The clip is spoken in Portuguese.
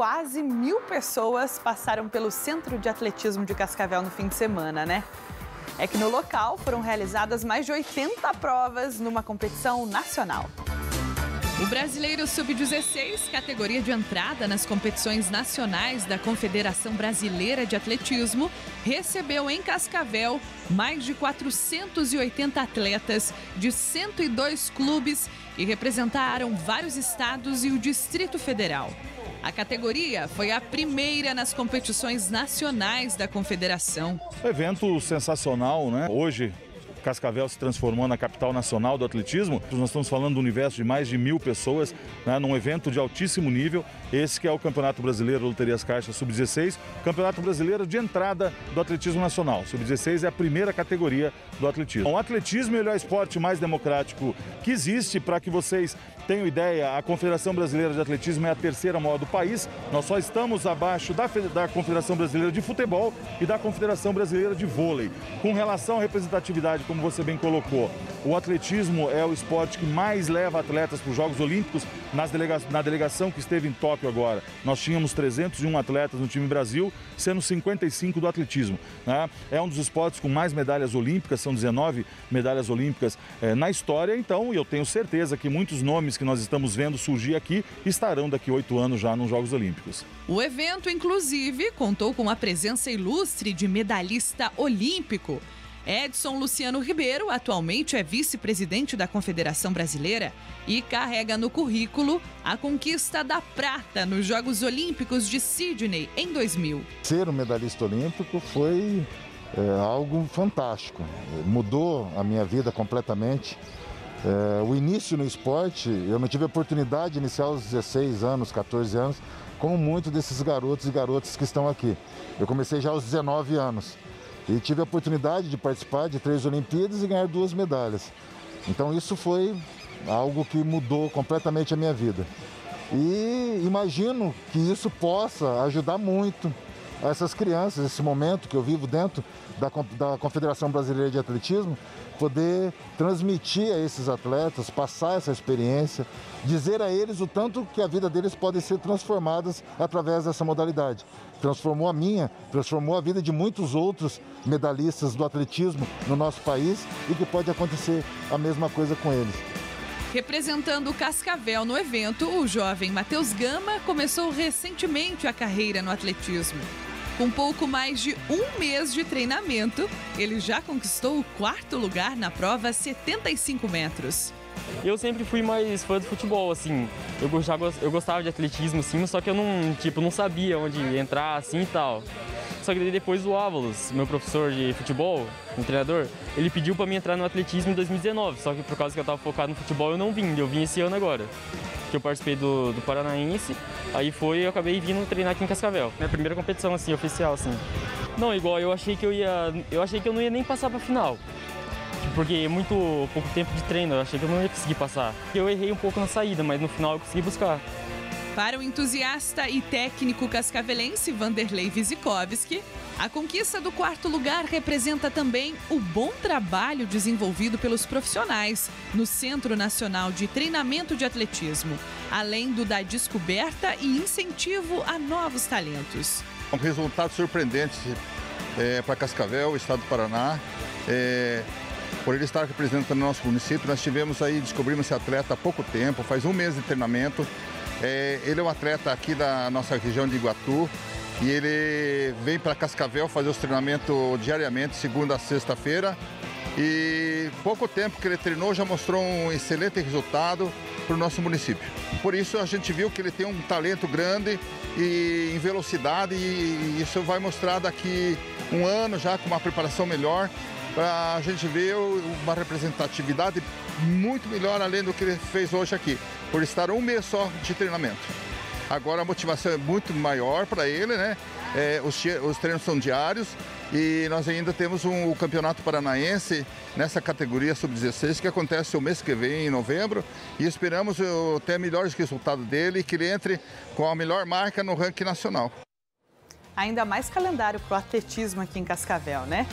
quase mil pessoas passaram pelo Centro de Atletismo de Cascavel no fim de semana, né? É que no local foram realizadas mais de 80 provas numa competição nacional. O brasileiro sub-16, categoria de entrada nas competições nacionais da Confederação Brasileira de Atletismo, recebeu em Cascavel mais de 480 atletas de 102 clubes que representaram vários estados e o Distrito Federal. A categoria foi a primeira nas competições nacionais da Confederação. Evento sensacional, né? Hoje Cascavel se transformou na capital nacional do atletismo. Nós estamos falando do universo de mais de mil pessoas, né, num evento de altíssimo nível. Esse que é o Campeonato Brasileiro Loterias Caixa Sub-16, Campeonato Brasileiro de entrada do atletismo nacional. Sub-16 é a primeira categoria do atletismo. O atletismo é o esporte mais democrático que existe para que vocês tenham ideia, a Confederação Brasileira de Atletismo é a terceira maior do país. Nós só estamos abaixo da, da Confederação Brasileira de Futebol e da Confederação Brasileira de Vôlei. Com relação à representatividade, como você bem colocou, o atletismo é o esporte que mais leva atletas para os Jogos Olímpicos. Nas delega na delegação que esteve em Tóquio agora, nós tínhamos 301 atletas no time Brasil, sendo 55 do atletismo. Né? É um dos esportes com mais medalhas olímpicas, são 19 medalhas olímpicas eh, na história. Então, eu tenho certeza que muitos nomes que nós estamos vendo surgir aqui estarão daqui oito anos já nos Jogos Olímpicos. O evento, inclusive, contou com a presença ilustre de medalhista olímpico. Edson Luciano Ribeiro atualmente é vice-presidente da Confederação Brasileira e carrega no currículo a conquista da prata nos Jogos Olímpicos de Sydney em 2000. Ser um medalhista olímpico foi é, algo fantástico, mudou a minha vida completamente. É, o início no esporte, eu não tive a oportunidade de iniciar aos 16 anos, 14 anos, como muitos desses garotos e garotas que estão aqui. Eu comecei já aos 19 anos e tive a oportunidade de participar de três Olimpíadas e ganhar duas medalhas. Então isso foi algo que mudou completamente a minha vida. E imagino que isso possa ajudar muito essas crianças, esse momento que eu vivo dentro da, da Confederação Brasileira de Atletismo, poder transmitir a esses atletas, passar essa experiência, dizer a eles o tanto que a vida deles pode ser transformadas através dessa modalidade. Transformou a minha, transformou a vida de muitos outros medalhistas do atletismo no nosso país e que pode acontecer a mesma coisa com eles. Representando o Cascavel no evento, o jovem Matheus Gama começou recentemente a carreira no atletismo. Com pouco mais de um mês de treinamento, ele já conquistou o quarto lugar na prova 75 metros. Eu sempre fui mais fã do futebol, assim. Eu gostava, eu gostava de atletismo, sim, só que eu não, tipo, não sabia onde entrar, assim e tal. Só que depois o Ávalos, meu professor de futebol, um treinador, ele pediu para mim entrar no atletismo em 2019. Só que por causa que eu estava focado no futebol, eu não vim. Eu vim esse ano agora. Que eu participei do, do Paranaense. Aí foi eu acabei vindo treinar aqui em Cascavel. Minha primeira competição, assim, oficial, assim. Não, igual, eu achei que eu ia... Eu achei que eu não ia nem passar pra final. Porque muito pouco tempo de treino, eu achei que eu não ia conseguir passar. Eu errei um pouco na saída, mas no final eu consegui buscar. Para o entusiasta e técnico cascavelense Vanderlei Visikovski, a conquista do quarto lugar representa também o bom trabalho desenvolvido pelos profissionais no Centro Nacional de Treinamento de Atletismo, além do da descoberta e incentivo a novos talentos. Um resultado surpreendente é, para Cascavel, Estado do Paraná. É, por ele estar representando nosso município, nós tivemos aí, descobrimos esse atleta há pouco tempo, faz um mês de treinamento. É, ele é um atleta aqui da nossa região de Iguatu e ele vem para Cascavel fazer os treinamentos diariamente, segunda a sexta-feira. E pouco tempo que ele treinou já mostrou um excelente resultado para o nosso município. Por isso a gente viu que ele tem um talento grande e em velocidade e isso vai mostrar daqui um ano já com uma preparação melhor para a gente ver uma representatividade muito melhor além do que ele fez hoje aqui, por estar um mês só de treinamento. Agora a motivação é muito maior para ele, né? É, os, os, treinos são diários e nós ainda temos um, o Campeonato Paranaense nessa categoria sub-16 que acontece o mês que vem, em novembro, e esperamos ter melhores resultados dele e que ele entre com a melhor marca no ranking nacional. Ainda mais calendário para o atletismo aqui em Cascavel, né?